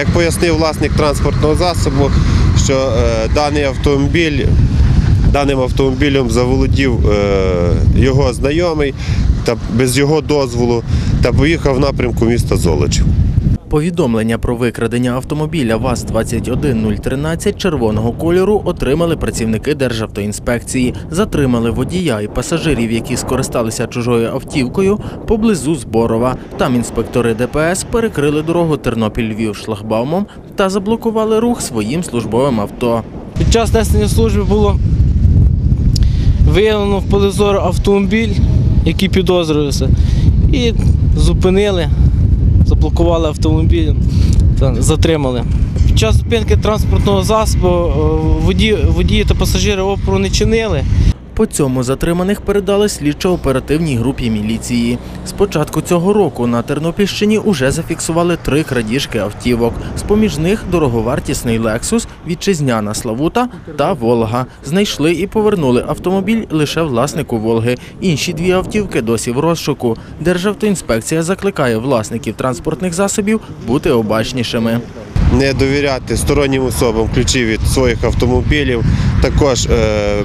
Як пояснив власник транспортного засобу, що е, даний автомобіль даним автомобілем заволодів е, його знайомий та без його дозволу та поїхав в напрямку міста Золочів. Повідомлення про викрадення автомобіля ВАЗ-21013 червоного кольору отримали працівники Державтоінспекції. Затримали водія і пасажирів, які скористалися чужою автівкою поблизу Зборова. Там інспектори ДПС перекрили дорогу Тернопіль-Львів шлагбаумом та заблокували рух своїм службовим авто. Під час несення служби було виявлено в поле зору автомобіль, який підозрювався, і зупинили, заблокували автомобіль затримали. Під час зупинки транспортного засобу е, водії, водії та пасажири опору не чинили. По цьому затриманих передали слідчо-оперативній групі міліції. З початку цього року на Тернопільщині уже зафіксували три крадіжки автівок. З-поміж них дороговартісний Лексус, вітчизняна Славута та Волга. Знайшли і повернули автомобіль лише власнику Волги. Інші дві автівки досі в розшуку. Державтоінспекція закликає власників транспортних засобів бути обачнішими. Не довіряти стороннім особам ключі від своїх автомобілів. Також е,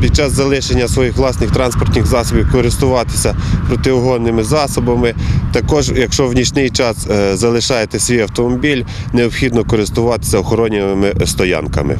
під час залишення своїх власних транспортних засобів користуватися протиугонними засобами. Також, якщо в нічний час е, залишаєте свій автомобіль, необхідно користуватися охоронними стоянками.